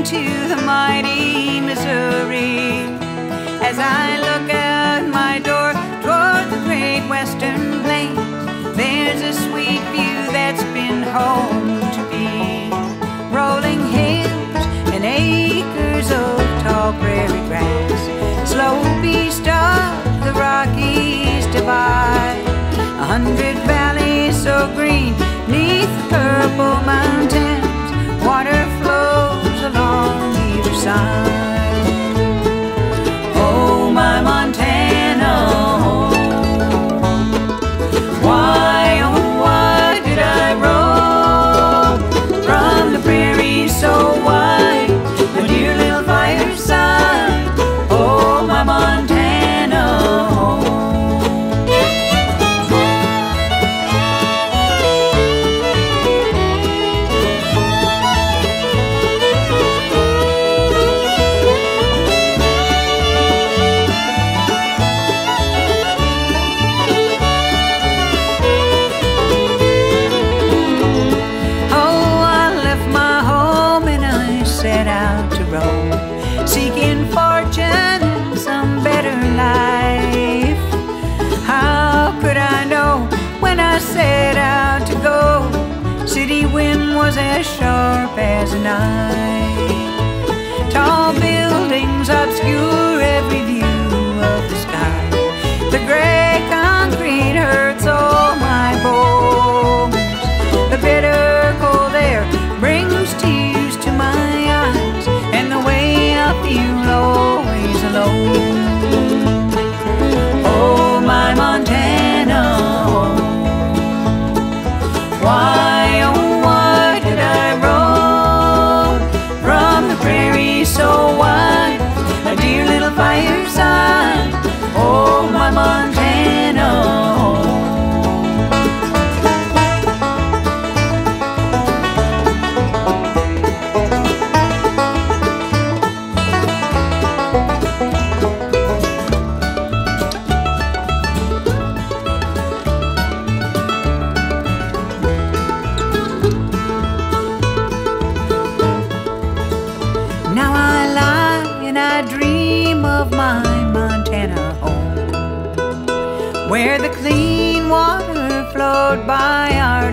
into the mighty Missouri. As I look out my door toward the great western plains, there's a sweet view that's been home roam, seeking fortune some better life. How could I know when I set out to go? City wind was as sharp as a knife. Tall buildings obscure every view alone. Dream of my Montana home, where the clean water flowed by our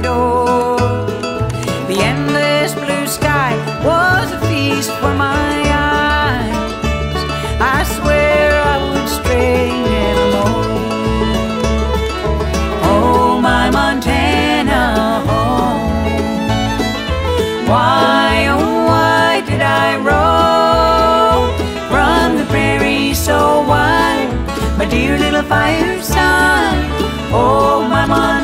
dear little fireside, oh, my Montana.